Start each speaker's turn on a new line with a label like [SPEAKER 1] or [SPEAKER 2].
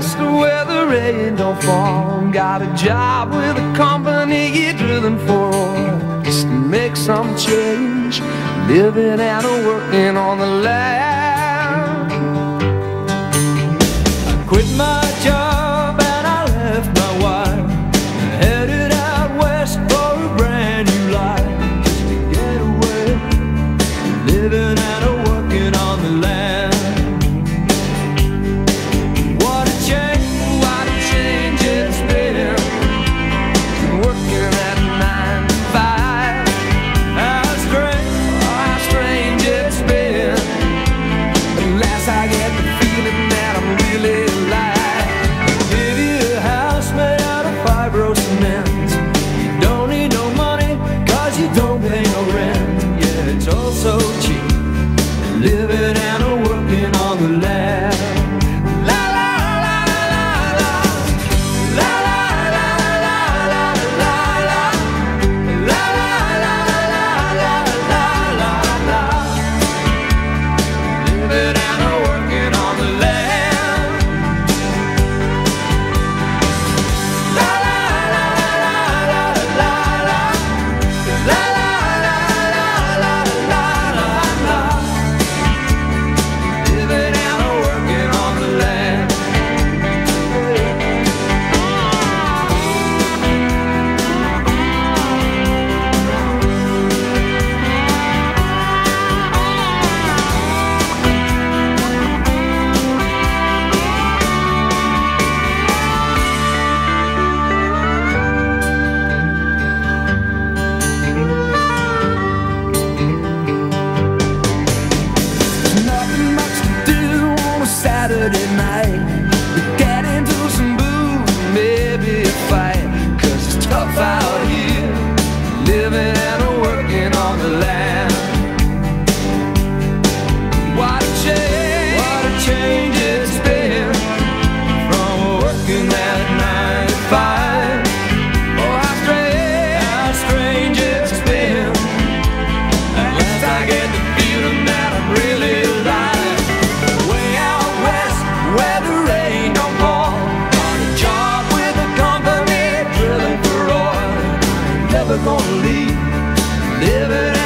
[SPEAKER 1] Just where the rain don't fall. Got a job with a company drilling for oil. Just to make some change. Living and working on the land. I quit my midnight gonna leave, living